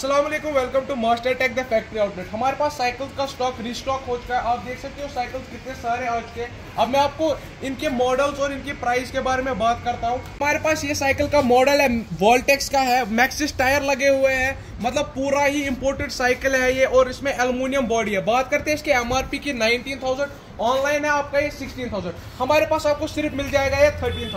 Aslam welcome to Master Tech the factory outlet हमारे पास cycle का स्टॉक रिस्टॉक हो चुका है। आप देख सकते हो साइकिल कितने सारे आ चुके हैं। अब मैं आपको इनके मॉडल्स और इनकी प्राइस के बारे में बात करता हूँ। हमारे पास ये साइकिल का मॉडल है वोल्टेक्स का है मैक्सिस टायर लगे हुए हैं। मतलब पूरा ही इम्पोर्टेड साइकिल है ये और इसमें एल्यूमिनियम बॉडी है। बात करते हैं इसके एमआरपी की नाइनटीन ऑनलाइन है आपका ये सिक्सटीन हमारे पास आपको सिर्फ़ मिल जाएगा ये थर्टीन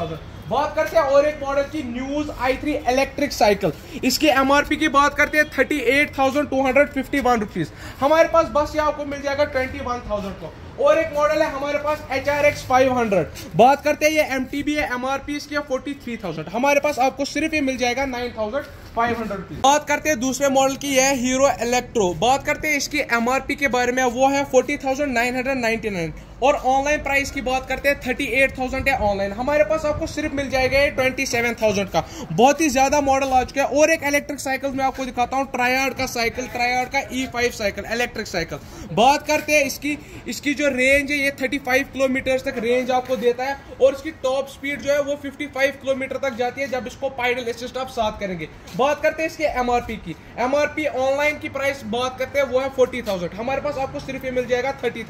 बात करते हैं और एक मॉडल की news I three electric cycle इसकी एमआरपी की बात करते हैं thirty eight thousand two hundred fifty one rupees हमारे पास बस ये आपको मिल जाएगा ट्वेंटी वन थाउज़ेंड को. और एक मॉडल है हमारे पास H R X five hundred बात करते हैं ये एम टी बी है एम आर पी इसकी फोर्टी थ्री थाउज़ेंड हमारे पास आपको सिर्फ़ ये मिल जाएगा नाइन थाउज़ेंड फाइव हंड्रेड बात करते हैं दूसरे मॉडल की है हीरो इलेक्ट्रो बात करते हैं इसकी एम आर पी के बारे में, वो है forty thousand nine hundred ninety nine और ऑनलाइन प्राइस की बात करते हैं थर्टी एट थाउज़ेंड है ऑनलाइन हमारे पास आपको सिर्फ़ मिल जाएगा ये ट्वेंटी सेवन थाउज़ेंड का। बहुत ही ज़्यादा मॉडल आ चुका है और एक इलेक्ट्रिक साइकिल मैं आपको दिखाता हूँ ट्रायड का साइकिल ट्रायड का E five cycle electric cycle बात करते हैं इसकी इसकी जो रेंज है, ये 35 किलोमीटर तक रेंज आपको देता है और इसकी टॉप स्पीड जो है वो 55 किलोमीटर तक जाती है, जब इसको पाइडल असिस्ट आप साथ करेंगे। बात करते हैं इसके एमआरपी की। एमआरपी ऑनलाइन की प्राइस बात करते हैं, वो है फोर्टी थाउज़ेंड हमारे पास आपको सिर्फ़ ये मिल जाएगा थर्टी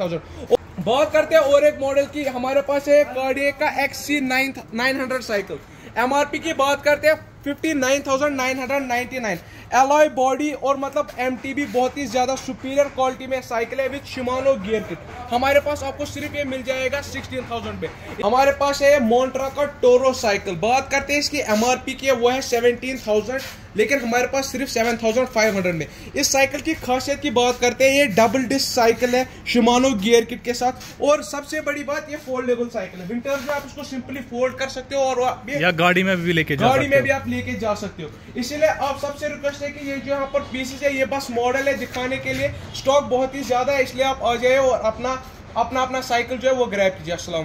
बात करते हैं और एक मॉडल की। हमारे पास है कार्डिए का X C nine nine hundred cycle MRP की बात करते हैं fifty nine thousand nine hundred ninety nine alloy body और मतलब एम टी बी बहुत ही ज़्यादा सुपीरियर क्वालिटी में साइकिल है विद शिमानो गियर किट हमारे पास आपको सिर्फ़ ये मिल जाएगा सिक्सटीन थाउज़ेंड पे। हमारे पास है मोन्ट्रा का टोरो साइकिल बात करते हैं इसकी एमआरपी की है वो है सेवनटीन थाउज़ेंड लेकिन हमारे पास सिर्फ़ सेवन थाउज़ेंड फाइव हंड्रेड में। इस साइकिल की खासियत की बात करते हैं ये डबल डिस्क साइकिल है शिमानो गियर किट के साथ। और सबसे बड़ी बात ये फोल्डेबल साइकिल है। विंटर्स में आप इसको सिंपली फोल्ड कर सकते हो और या गाड़ी में भी लेके गाड़ी में भी आप लेके जा सकते हो। इसीलिए आप सबसे रिक्वेस्ट है कि ये जो यहाँ पर पीसेस है ये बस मॉडल है दिखाने के लिए। स्टॉक बहुत ही ज़्यादा है इसलिए आप आ जाए और अपना अपना अपना साइकिल जो है वो ग्रैप कीजिए। असला